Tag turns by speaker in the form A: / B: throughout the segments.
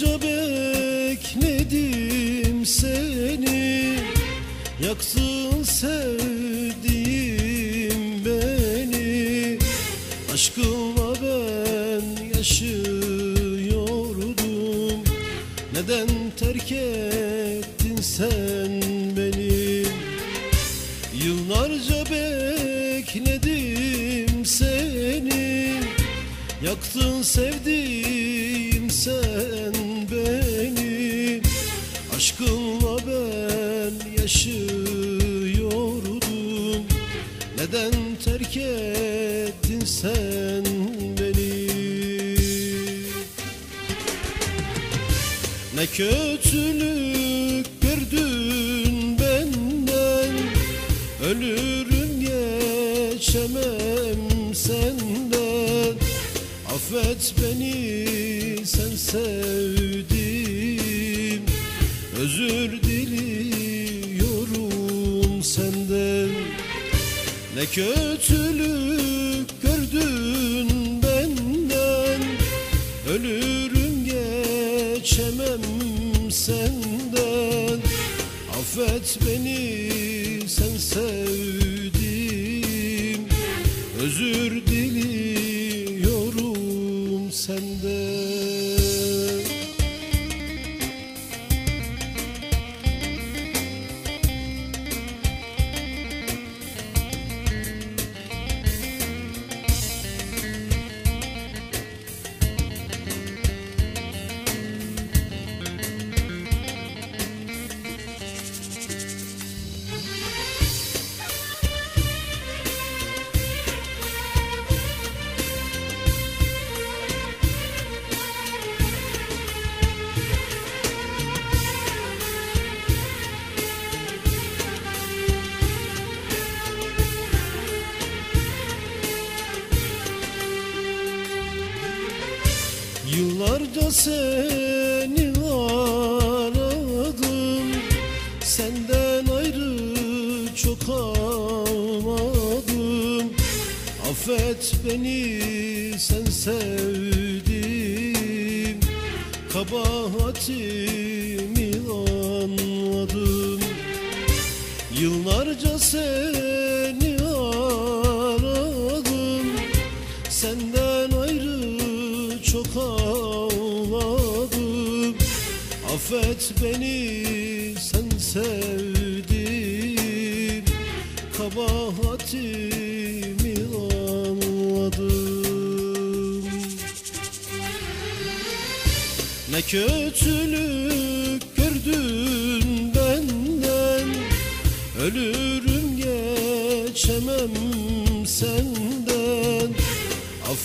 A: Yıllarca bekledim seni. Yaktın sevdiğim beni. Aşkınla ben yaşıyordum. Neden terk ettin sen beni? Yıllarca bekledim seni. Yaktın sevdiğim sen Aşkınla ben yaşıyordum. Neden terk ettin sen beni? Ne kötülük gördün benden. Ölürüm geçemem senden. Affet beni sen sevdim Özür diliyorum senden. Ne kötülük gördün benden. Ölürüm geçemem senden. Affet beni sen sevdim Özür diliyorum senden Yıllarca seni aradım. Senden ayrı çok ağladım Affet beni sen sevdim Kabahatimi anladım. Yıllarca seni çok ağladım. Affet beni sen sevdim Kabahatimi anladım. Ne kötülük gördün benden. Ölürüm geçemem senden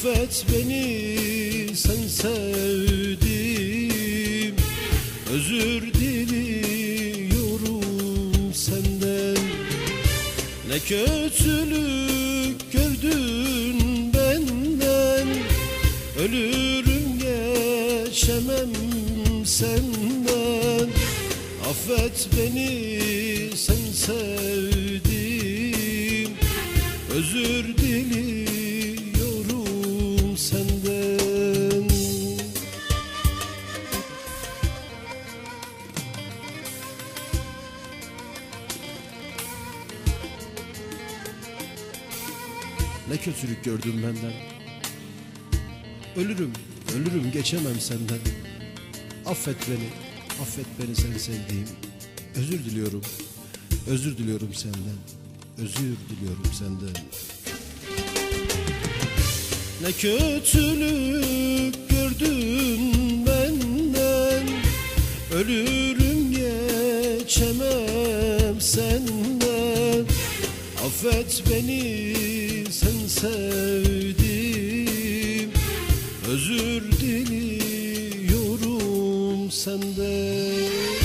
A: Affet beni sen sevdim. Özür diliyorum senden. Ne kötülük gördün benden. Ölürüm geçemem senden. Affet beni sen sevdim Ne kötülük gördüm benden? Ölürüm, ölürüm geçemem senden. Affet beni, affet beni sen sevdiğim. Özür diliyorum, özür diliyorum senden. Özür diliyorum senden. Ne kötülük gördün benden. Ölürüm geçemem senden Affet beni sen sevdim. Özür diliyorum senden